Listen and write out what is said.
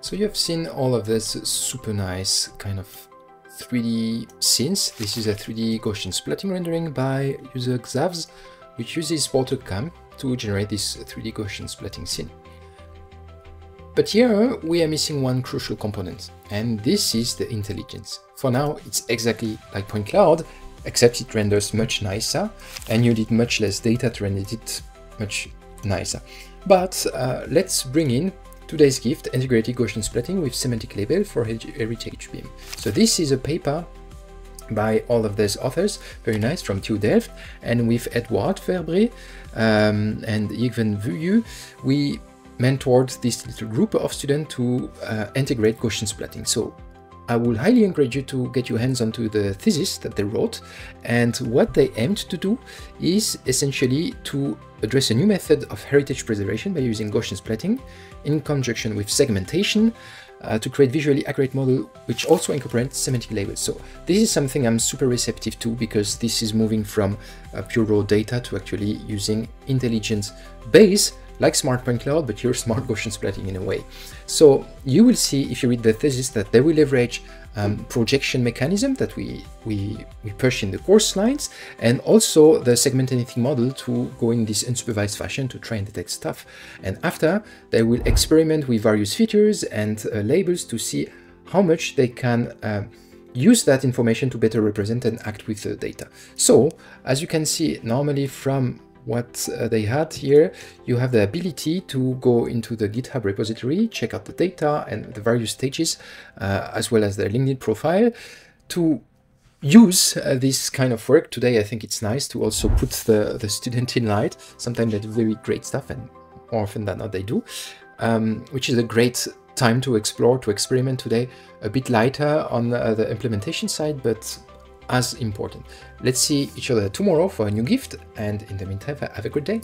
So you have seen all of this super nice kind of 3D scenes. This is a 3D Gaussian splatting rendering by user Xavs, which uses AutoCAM to generate this 3D Gaussian splatting scene. But here we are missing one crucial component, and this is the intelligence. For now, it's exactly like point cloud, except it renders much nicer, and you need much less data to render it much nicer. But uh, let's bring in today's gift, integrated Gaussian splatting with semantic label for heritage BIM. So this is a paper by all of these authors, very nice, from TU Delft, and with Edouard Verbree um, and Yigven Vuyu, we mentored this little group of students to uh, integrate Gaussian splatting. So I would highly encourage you to get your hands onto the thesis that they wrote. And what they aimed to do is essentially to address a new method of heritage preservation by using Gaussian splatting in conjunction with segmentation uh, to create visually accurate model which also incorporates semantic labels. So this is something I'm super receptive to because this is moving from uh, pure raw data to actually using intelligence base like Smart Point Cloud, but you're Smart Gaussian splatting in a way. So you will see if you read the thesis that they will leverage um, projection mechanism that we, we, we push in the course lines, and also the segment anything model to go in this unsupervised fashion to try and detect stuff. And after, they will experiment with various features and uh, labels to see how much they can uh, use that information to better represent and act with the data. So, as you can see, normally from what uh, they had here, you have the ability to go into the GitHub repository, check out the data and the various stages, uh, as well as their LinkedIn profile, to use uh, this kind of work. Today, I think it's nice to also put the, the student in light. Sometimes they do very great stuff, and more often than not, they do, um, which is a great time to explore, to experiment today. A bit lighter on uh, the implementation side, but as important. Let's see each other tomorrow for a new gift, and in the meantime, have a great day.